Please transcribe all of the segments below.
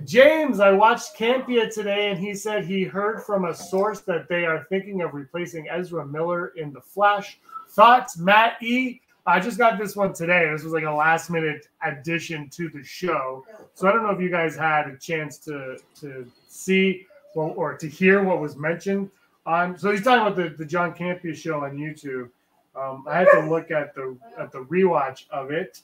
James, I watched Campea today, and he said he heard from a source that they are thinking of replacing Ezra Miller in the Flash. Thoughts, Matt E. I just got this one today. This was like a last minute addition to the show. So I don't know if you guys had a chance to to see or, or to hear what was mentioned on. So he's talking about the, the John Campea show on YouTube. Um, I had to look at the at the rewatch of it,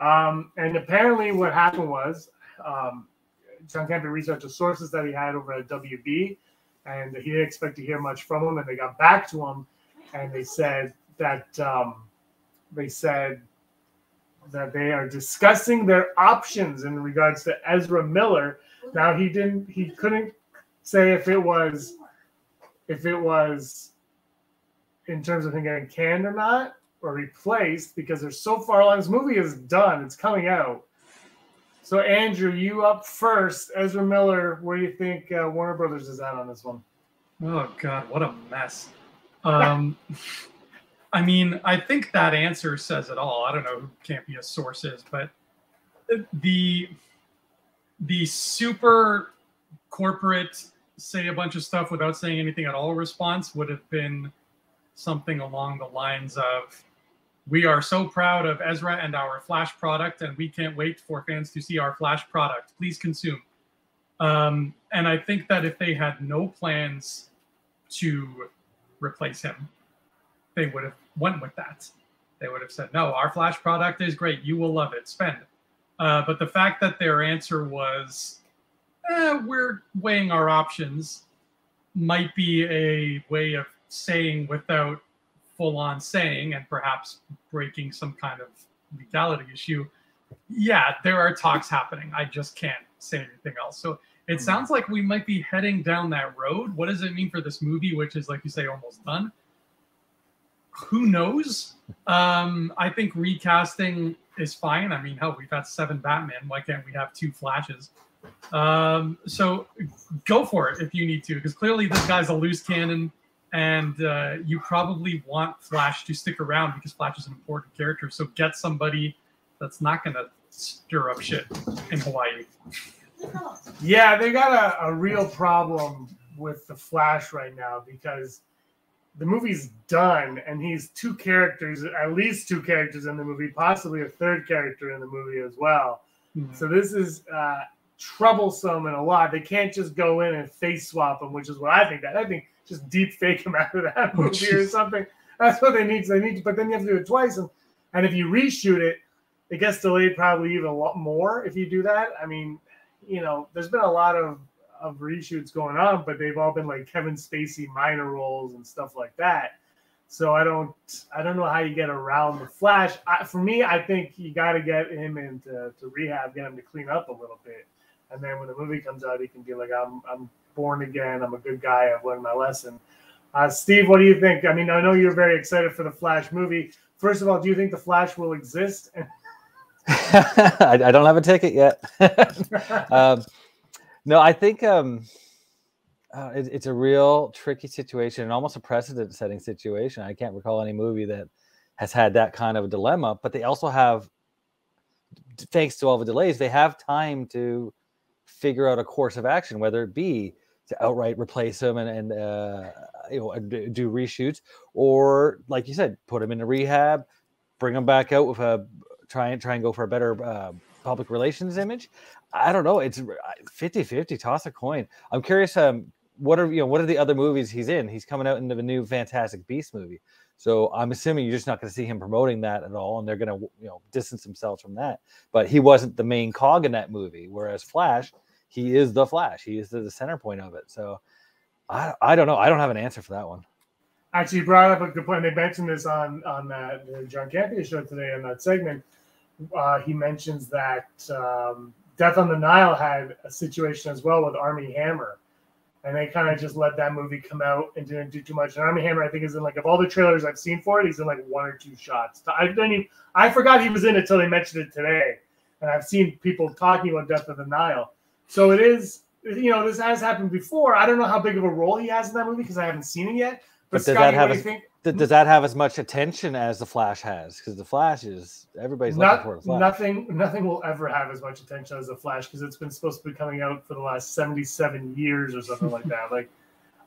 um, and apparently what happened was um, John Campea reached out to sources that he had over at WB, and he didn't expect to hear much from them. And they got back to him, and they said that um, they said that they are discussing their options in regards to Ezra Miller. Now he didn't he couldn't say if it was if it was in terms of him getting canned or not or replaced because they're so far along. This movie is done, it's coming out. So Andrew, you up first. Ezra Miller, where do you think uh, Warner Brothers is at on this one? Oh God, what a mess. Um, I mean, I think that answer says it all. I don't know who Campea's source is, but the the super corporate say a bunch of stuff without saying anything at all response would have been something along the lines of we are so proud of Ezra and our Flash product, and we can't wait for fans to see our Flash product. Please consume. Um, and I think that if they had no plans to replace him, they would have went with that. They would have said, "No, our Flash product is great. You will love it. Spend." Uh, but the fact that their answer was, eh, "We're weighing our options," might be a way of saying without full on saying and perhaps breaking some kind of legality issue. Yeah, there are talks happening. I just can't say anything else. So it hmm. sounds like we might be heading down that road. What does it mean for this movie, which is, like you say, almost done? who knows? Um, I think recasting is fine. I mean, hell, we've had seven Batman. Why can't we have two Flashes? Um, so go for it if you need to, because clearly this guy's a loose cannon, and uh, you probably want Flash to stick around because Flash is an important character. So get somebody that's not going to stir up shit in Hawaii. Yeah, they got a, a real problem with the Flash right now because the movie's done and he's two characters at least two characters in the movie possibly a third character in the movie as well mm-hmm. so this is uh, troublesome and a lot they can't just go in and face swap him which is what i think that i think just deep fake him out of that oh, movie oh, or something that's what they need so they need to, but then you have to do it twice and, and if you reshoot it it gets delayed probably even a lot more if you do that i mean you know there's been a lot of of reshoots going on, but they've all been like Kevin Spacey minor roles and stuff like that. So I don't I don't know how you get around the Flash. I, for me, I think you got to get him into to rehab, get him to clean up a little bit, and then when the movie comes out, he can be like, I'm I'm born again. I'm a good guy. I've learned my lesson. Uh, Steve, what do you think? I mean, I know you're very excited for the Flash movie. First of all, do you think the Flash will exist? I, I, don't have a ticket yet. um, no, I think um, uh, it, it's a real tricky situation and almost a precedent setting situation. I can't recall any movie that has had that kind of dilemma, but they also have, thanks to all the delays, they have time to figure out a course of action, whether it be to outright replace him and, and uh, you know do reshoots, or like you said, put him into rehab, bring him back out with a try and try and go for a better uh, public relations image. I don't know. It's 50 50, toss a coin. I'm curious. Um, what are you know what are the other movies he's in? He's coming out into the new Fantastic Beast movie, so I'm assuming you're just not going to see him promoting that at all, and they're going to you know distance themselves from that. But he wasn't the main cog in that movie, whereas Flash, he is the Flash. He is the, center point of it. So I I don't know. I don't have an answer for that one. Actually, brought up a good point. They mentioned this on on that John Campea show today in that segment. Uh, he mentions that um, Death on the Nile had a situation as well with Armie Hammer, and they kind of just let that movie come out and didn't do too much. And Armie Hammer, I think, is in like of all the trailers I've seen for it, he's in like one or two shots. I didn't even, I forgot he was in it until they mentioned it today, and I've seen people talking about Death of the Nile. So it is, you know, this has happened before. I don't know how big of a role he has in that movie because I haven't seen it yet. But does Scotty, that have as, think? th- does that have as much attention as the Flash has? Because the Flash is everybody's looking for the Flash. nothing, nothing will ever have as much attention as the Flash because it's been supposed to be coming out for the last seventy-seven years or something like that. Like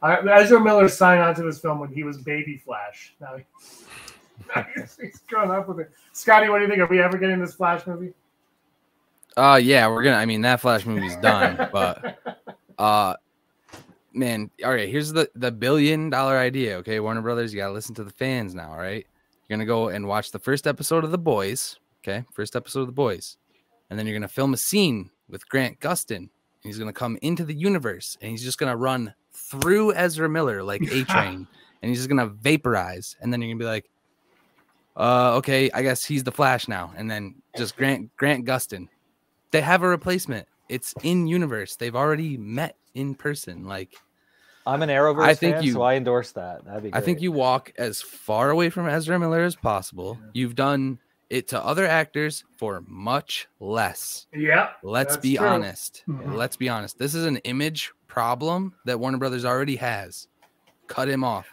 I, Ezra Miller signed on to this film when he was Baby Flash. Now, he- now he's, he's grown up with it. Scotty, what do you think? Are we ever getting this Flash movie? Uh yeah, we're gonna I mean that Flash movie's done, but uh man, all right, here's the the billion dollar idea, okay? Warner Brothers, you gotta listen to the fans now, all right? You're gonna go and watch the first episode of The Boys, okay? First episode of The Boys. And then you're gonna film a scene with Grant Gustin. He's gonna come into the universe and he's just gonna run through Ezra Miller like A Train, and he's just gonna vaporize, and then you're gonna be like, uh, okay, I guess he's the Flash now, and then just Grant Grant Gustin. They have a replacement. It's in universe. They've already met in person. Like I'm an Arrowverse I think fan, you- so I endorse that. That'd be I think you walk as far away from Ezra Miller as possible. You've done it to other actors for much less. Yeah. Let's be true. honest. Mhm. Let's be honest. This is an image problem that Warner Brothers already has. Cut him off.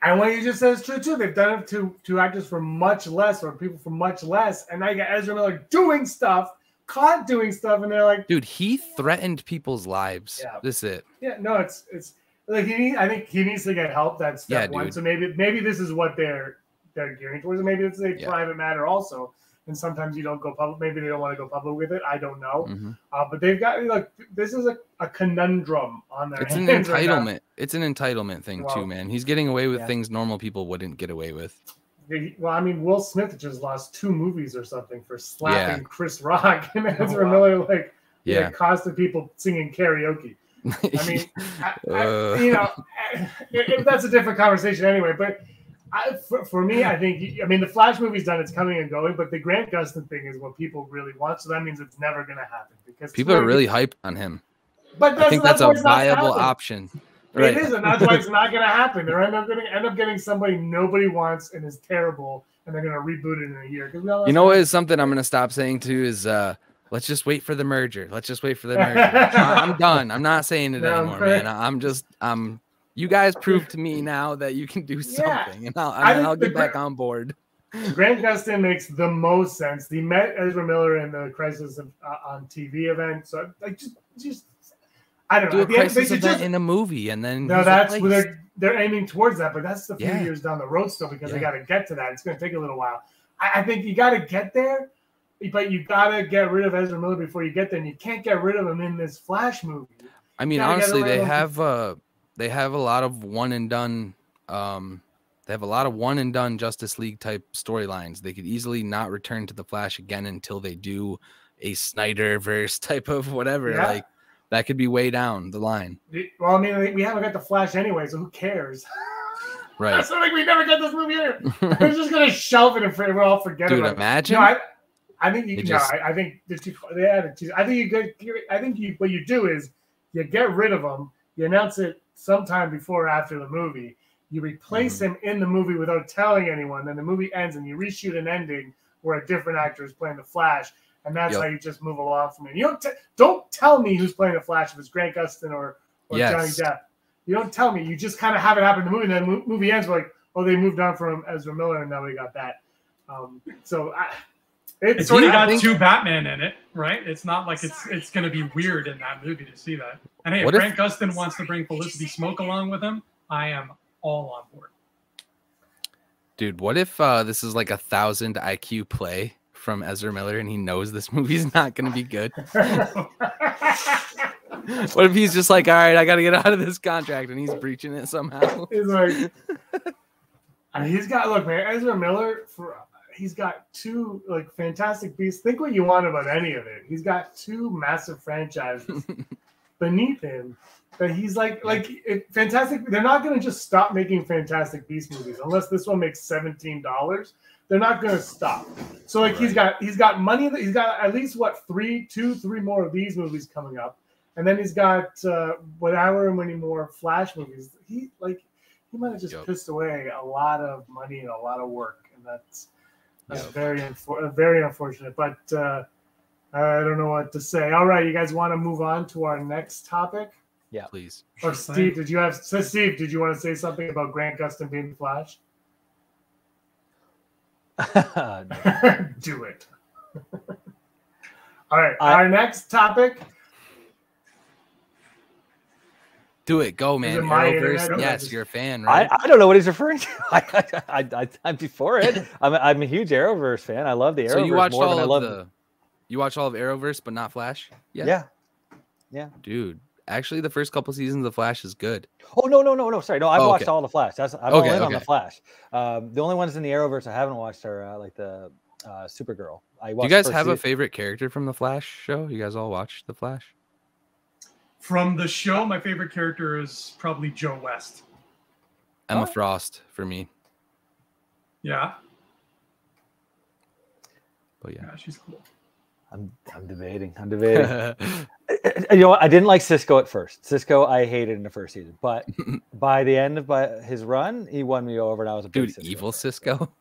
And what you just said is true too. They've done it to to actors for much less, or people for much less, and now you got Ezra Miller doing stuff, caught doing stuff, and they're like, Dude, he threatened people's lives. Yeah. This is it. Yeah, no, it's it's like he need, I think he needs to get help. That's step Yeah, one. dude. So maybe maybe this is what they're they're gearing towards. Maybe it's a Yeah. private matter also. And sometimes you don't go public. Maybe they don't want to go public with it. I don't know. Mhm. Uh, but they've got like this is a, a conundrum on their It's an hands right entitlement. It's an entitlement thing Well, too, man. He's getting away with yeah. things normal people wouldn't get away with. They- Well, I mean, Will Smith just lost two movies or something for slapping Chris Rock and Ezra wow. Miller like Yeah. like costed people singing karaoke. I mean, I, I, Uh. you know, if that's a different conversation anyway. But I, for, for me, I think I mean the Flash movie's done; it's coming and going. But the Grant Gustin thing is what people really want, so that means it's never going to happen because People are really hyped on him. But I think that's why a viable happening. Option. It is, and that's why it's not going to happen. They're end up going to end up getting somebody nobody wants and is terrible, and they're going to reboot it in a year. You know what is something I'm gonna stop saying too is uh let's just wait for the merger. Let's just wait for the merger. I- I'm done. I'm not saying it No, anymore, man. I- I'm just um you guys proved to me now that you can do Yeah. something and I'll, I think I'll get back on board. Grant Gustin makes the most sense. He met Ezra Miller in the Crisis of, uh, on TV event, so like just just I don't Do know. a the end, event just- in a movie and then No, that's they're they're aiming towards that, but that's a few Yeah. years down the road still because they got to get to that. It's going to take a little while. I, I think you got to get there, but you got to get rid of Ezra Miller before you get there, and you can't get rid of him in this Flash movie. I mean, honestly, they have uh they have a lot of one and done um they have a lot of one and done Justice League type storylines. They could easily not return to the Flash again until they do a Snyder verse type of whatever. Yeah. Like that could be way down the line. Well, I mean, we haven't got the Flash anyway, so who cares? Right. so like we never got this movie here. We're just gonna shelve it and we'll all forget Dude, about it. imagine. No, I, I think you. They no, I, I think the two, they added two. I think you get. I think you. What you do is you get rid of them. You announce it sometime before or after the movie. You replace Mm-hmm. him in the movie without telling anyone. Then the movie ends, and you reshoot an ending where a different actor is playing the Flash, and that's Yep. how you just move along from it. You don't t- don't tell me who's playing the Flash if it's Grant Gustin or, or Yes. Johnny Depp. You don't tell me. You just kind of have it happen in the movie. And then the movie ends. Like, oh, they moved on from Ezra Miller, and now we got that. Um, so I, it's It's already got think- two Batman in it, right? It's not like it's it's going to be weird in that movie to see that. And hey, if What if- Grant Gustin wants to bring Felicity Smoak along with him, I am all on board. Dude, what if uh this is like a thousand IQ play from Ezra Miller and he knows this movie's not gonna be good? What if he's just like, all right, I gotta get out of this contract and he's breaching it somehow? He's like, he's got look, man. Ezra Miller for he's got two like fantastic beasts. Think what you want about any of it. He's got two massive franchises beneath him. That he's like, like it, fantastic. They're not going to just stop making Fantastic Beast movies unless this one makes seventeen dollars. They're not going to stop. So like he's got he's got money. He's got at least what three, two, three more of these movies coming up, and then he's got uh, whatever many more Flash movies. He like he might have just Yep. pissed away a lot of money and a lot of work, and that's that's Yep. very unfor- very unfortunate. But uh, I don't know what to say. All right, you guys want to move on to our next topic? Yeah. please. Or Steve, did you have so Steve, did you want to say something about Grant Gustin being the Flash? Do it. All right. I- our next topic. Do it, go, man. it my Arrowverse. internet Yes, just- you're a fan, right? I don't know what he's referring to. I, I, I, I'm before it. I'm, a- I'm a huge Arrowverse fan. I love the Arrowverse so you watched more all than I of love. the, you watched all of Arrowverse, but not Flash. Yeah. Yeah. yeah. dude. Actually, the first couple seasons of Flash is good. Oh no no no no sorry no I've Oh, watched okay. all the Flash. That's I'm Okay, all in on the. Flash. Um, the only ones in the Arrowverse I haven't watched are uh, like the uh, Supergirl. I Do you guys first have a favorite character from the Flash show? You guys all watch the Flash? From the show, my favorite character is probably Joe West. Emma Oh. Frost for me. Yeah, But yeah. yeah, she's cool. I'm I'm debating. I'm debating. you know what? I didn't like Cisco at first. Cisco I hated in the first season, but by the end of by his run, he won me over, and I was a big Dude, evil. Cisco.